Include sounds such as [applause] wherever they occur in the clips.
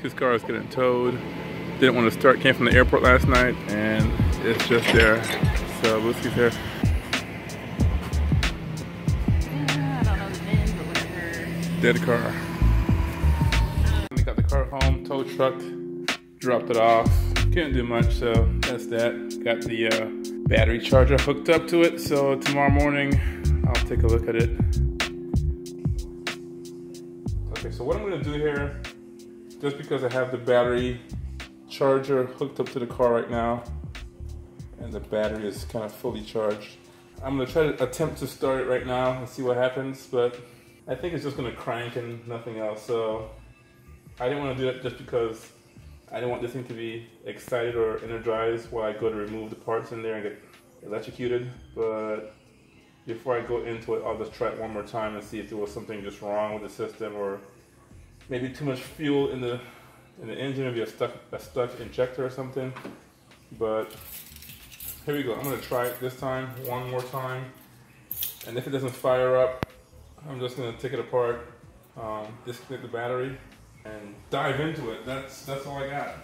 This car is getting towed. Didn't want to start, came from the airport last night and it's just there. So Lucy's here. Dead car. We got the car home, tow truck, dropped it off. Couldn't do much, so that's that. Got the uh, battery charger hooked up to it, so tomorrow morning I'll take a look at it. Okay, so what I'm gonna do here just because I have the battery charger hooked up to the car right now and the battery is kind of fully charged. I'm gonna try to attempt to start it right now and see what happens, but I think it's just gonna crank and nothing else. So I didn't wanna do it just because I didn't want this thing to be excited or energized while I go to remove the parts in there and get electrocuted. But before I go into it, I'll just try it one more time and see if there was something just wrong with the system or maybe too much fuel in the in the engine, maybe a stuck a stuck injector or something. But here we go. I'm gonna try it this time, one more time. And if it doesn't fire up, I'm just gonna take it apart, um, disconnect the battery, and dive into it. That's that's all I got.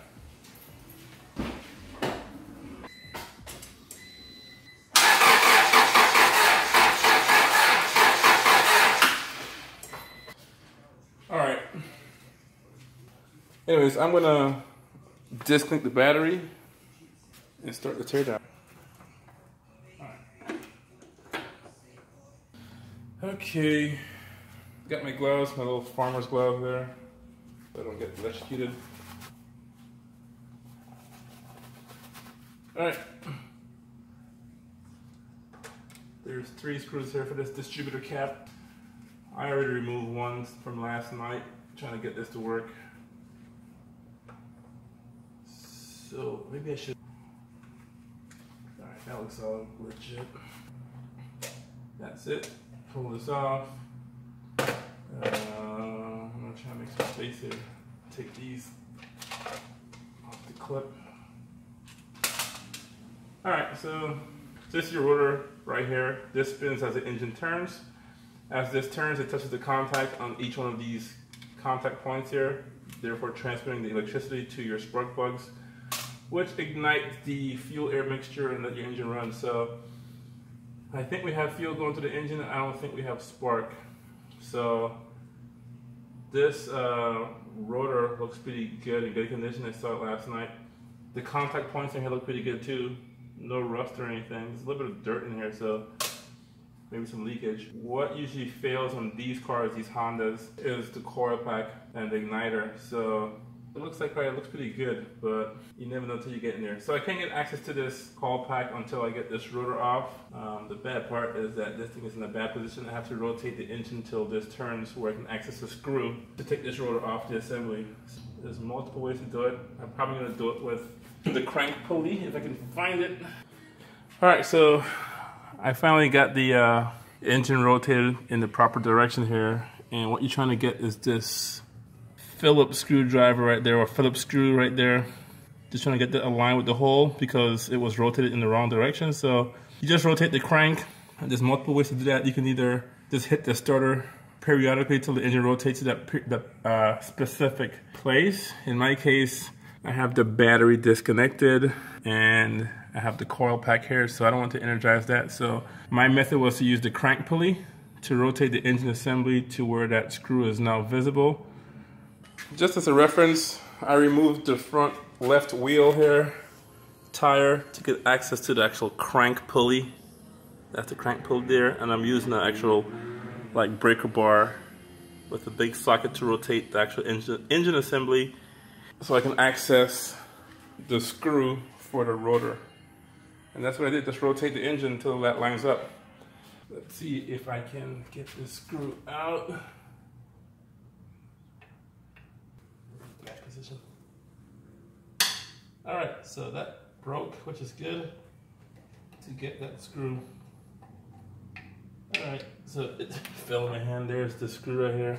Anyways, I'm gonna disconnect the battery and start the teardown. Okay, got my gloves, my little farmer's glove there, so I don't get electrocuted. Alright. There's three screws here for this distributor cap. I already removed one from last night, trying to get this to work. So maybe I should. All right, that looks all legit. That's it. Pull this off. Uh, I'm gonna try to make some space here. Take these off the clip. All right, so this is your rotor right here. This spins as the engine turns. As this turns, it touches the contact on each one of these contact points here, therefore transmitting the electricity to your spark plugs which ignites the fuel air mixture and let your engine run. So I think we have fuel going to the engine. I don't think we have spark. So this uh, rotor looks pretty good in good condition. I saw it last night. The contact points in here look pretty good too. No rust or anything. There's a little bit of dirt in here, so maybe some leakage. What usually fails on these cars, these Hondas, is the coil pack and the igniter. So it looks like right, it looks pretty good, but you never know until you get in there. So I can't get access to this coil pack until I get this rotor off. Um, the bad part is that this thing is in a bad position. I have to rotate the engine until this turns where I can access the screw to take this rotor off the assembly. There's multiple ways to do it. I'm probably gonna do it with the crank pulley if I can find it. All right, so I finally got the uh, engine rotated in the proper direction here. And what you're trying to get is this Phillips screwdriver right there, or Phillips screw right there. Just trying to get that aligned with the hole because it was rotated in the wrong direction. So you just rotate the crank. There's multiple ways to do that. You can either just hit the starter periodically till the engine rotates to that, that uh, specific place. In my case, I have the battery disconnected and I have the coil pack here, so I don't want to energize that. So my method was to use the crank pulley to rotate the engine assembly to where that screw is now visible. Just as a reference, I removed the front left wheel here, tire, to get access to the actual crank pulley. That's the crank pulley there, and I'm using the actual like breaker bar with a big socket to rotate the actual engine, engine assembly so I can access the screw for the rotor. And that's what I did, just rotate the engine until that lines up. Let's see if I can get this screw out. All right, so that broke, which is good to get that screw. All right, so it [laughs] fell in my hand. There's the screw right here.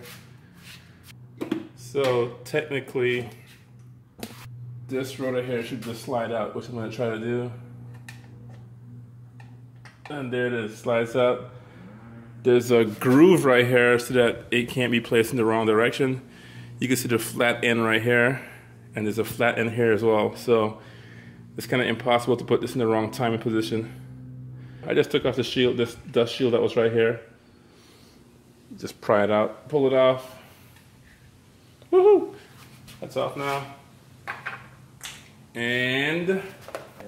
So technically, this rotor here should just slide out, which I'm gonna try to do. And there it is, slides out. There's a groove right here so that it can't be placed in the wrong direction You can see the flat end right here, and there's a flat end here as well. So it's kind of impossible to put this in the wrong timing position. I just took off the shield, this dust shield that was right here. Just pry it out, pull it off. Woohoo! That's off now. And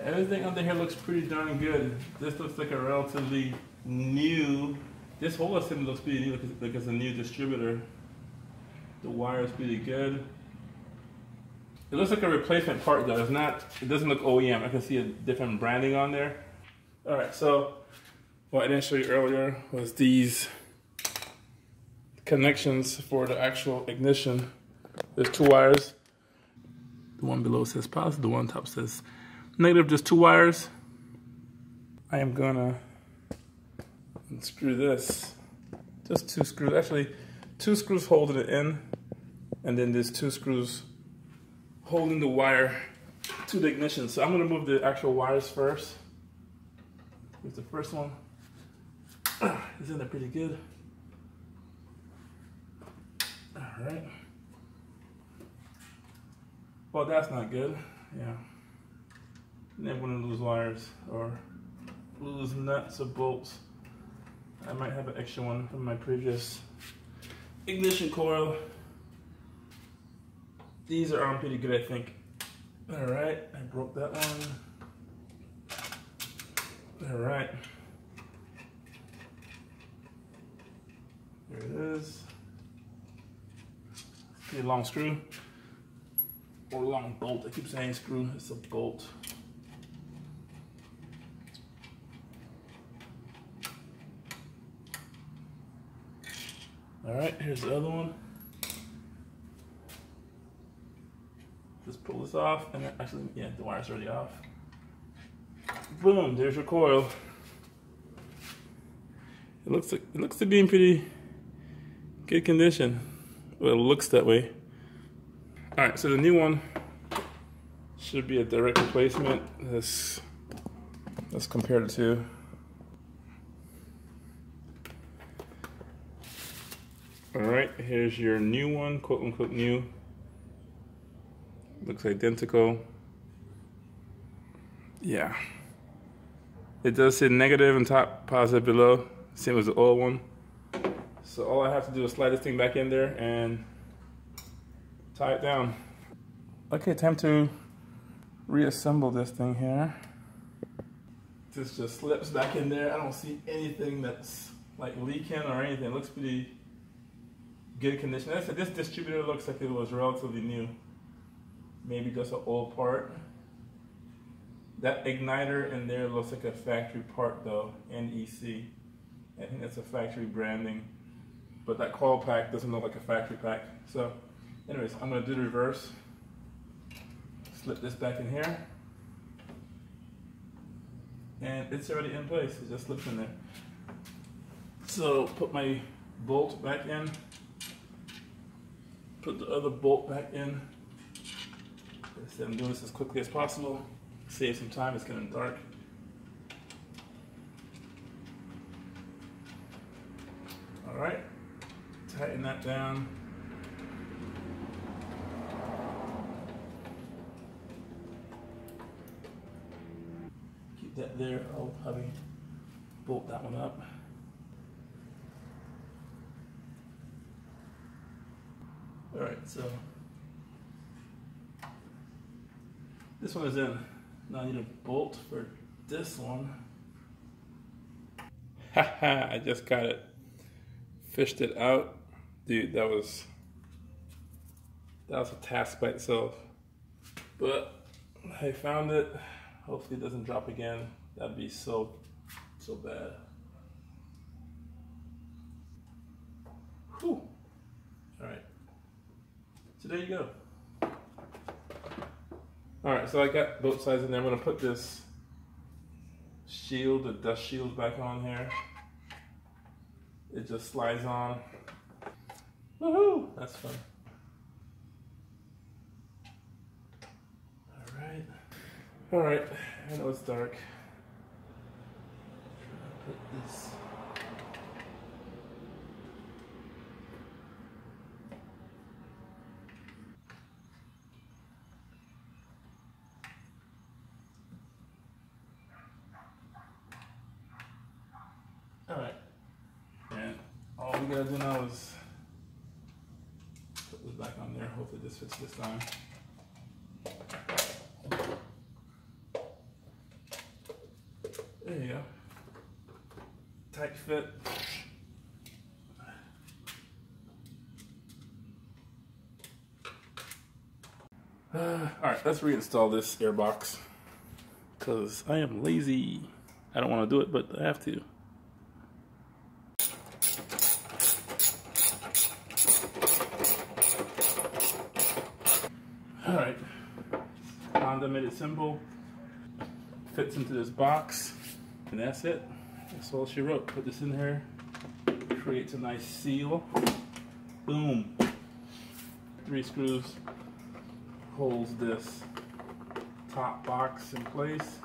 everything under here looks pretty darn good. This looks like a relatively new, this whole assembly looks pretty new because it's a new distributor. The wire is really good. It looks like a replacement part though. It's not, it doesn't look OEM. I can see a different branding on there. All right, so what I didn't show you earlier was these connections for the actual ignition. There's two wires. The one below says positive, the one top says negative, just two wires. I am gonna unscrew this. Just two screws, actually two screws holding it in, and then there's two screws holding the wire to the ignition. So I'm gonna move the actual wires first. Here's the first one. [sighs] Isn't that pretty good? All right. Well, that's not good. Yeah. Never want to lose wires or lose nuts or bolts. I might have an extra one from my previous ignition coil. These are on pretty good, I think. All right, I broke that one. All right. There it is. A long screw or long bolt. I keep saying screw, it's a bolt. All right, here's the other one. Just pull this off, and actually, yeah, the wire's already off. Boom, there's your coil. It looks like, it looks to be in pretty good condition. Well, it looks that way. All right, so the new one should be a direct replacement. Let's, let's compare the two. All right, here's your new one, quote unquote new. Looks identical. Yeah. It does say negative on top, positive below, same as the old one. So all I have to do is slide this thing back in there and tie it down. Okay, time to reassemble this thing here. This just slips back in there. I don't see anything that's like leaking or anything. It looks pretty good condition. I said this distributor looks like it was relatively new. Maybe just an old part. That igniter in there looks like a factory part though, NEC. I think that's a factory branding. But that coil pack doesn't look like a factory pack. So anyways, I'm gonna do the reverse. Slip this back in here. And it's already in place, it just slips in there. So put my bolt back in. Put the other bolt back in. I'm doing this as quickly as possible. Save some time, it's getting dark. All right, tighten that down. Keep that there, I'll bolt that one up. All right, so this one is in. Now I need a bolt for this one. Haha, I just got it. Fished it out. Dude, that was that was a task by itself. But I found it. Hopefully it doesn't drop again. That'd be so so bad. Whew. Alright. So there you go. All right, so I got both sides in there. I'm gonna put this shield, the dust shield back on here. It just slides on. Woohoo! That's fun. All right. All right, I know it's dark. Put this do now is put this back on there. Hopefully this fits this time. There you go. Tight fit. [sighs] Uh, all right, let's reinstall this airbox because I am lazy. I don't want to do it, but I have to. All right, Simple. Fits into this box, and that's it. That's all she wrote. Put this in here, creates a nice seal. Boom. Three screws holds this top box in place.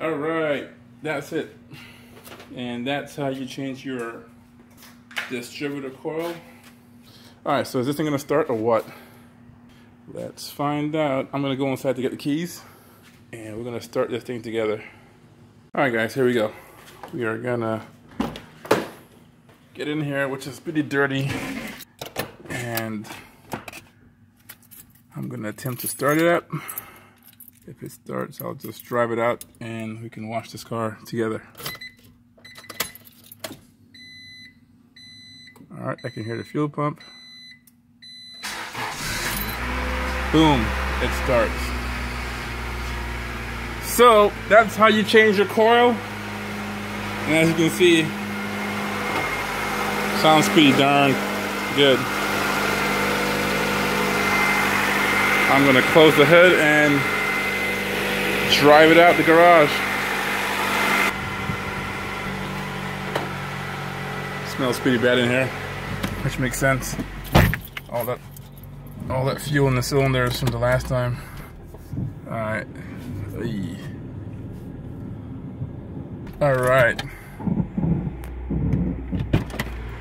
All right, that's it. And that's how you change your distributor coil. All right, so is this thing gonna start or what? Let's find out. I'm gonna go inside to get the keys and we're gonna start this thing together. All right, guys, here we go. We are gonna get in here, which is pretty dirty. And I'm gonna attempt to start it up. If it starts, I'll just drive it out and we can wash this car together. All right, I can hear the fuel pump. Boom, it starts. So that's how you change your coil. And as you can see, sounds pretty darn good. I'm gonna close the hood and drive it out the garage. Smells pretty bad in here, which makes sense. All that, all that fuel in the cylinders from the last time. All right. All right.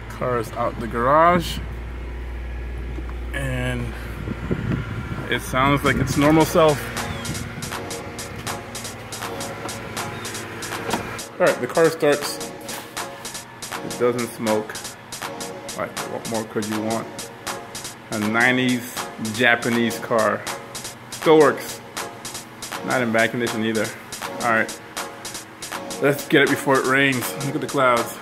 Car is out the garage, and it sounds like its normal self. All right, the car starts. It doesn't smoke. Like, what more could you want? A 90s Japanese car. Still works. Not in bad condition either. All right, let's get it before it rains. Look at the clouds.